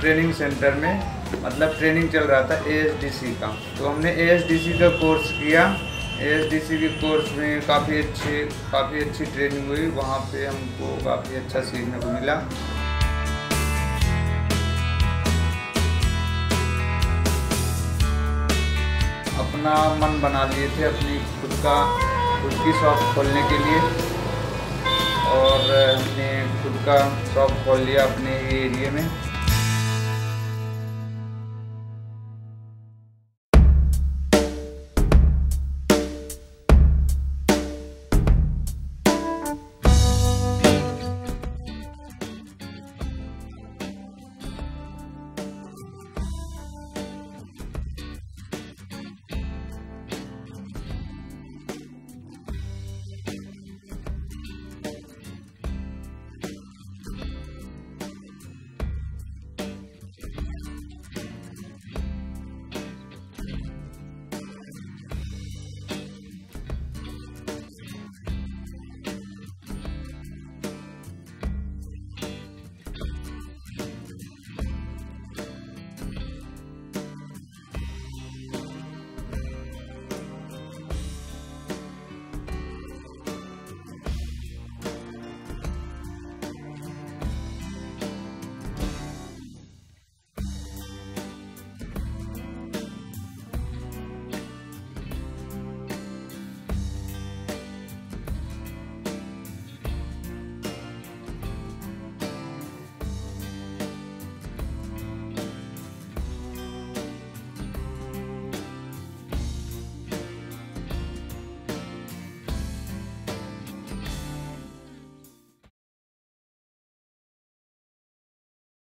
Training centre में मतलब training चल रहा था एएसडीसी का। तो हमने एएसडीसी का कोर्स किया। ए के कोर्स में काफ़ी अच्छी काफ़ी अच्छी ट्रेनिंग हुई। वहाँ पे हमको काफ़ी अच्छा सीखने को मिला। अपना मन बना लिए थे अपनी खुद का, खुद की शॉप खोलने के लिए। और हमने खुद का शॉप खोल लिया अपने एरिए में।